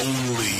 only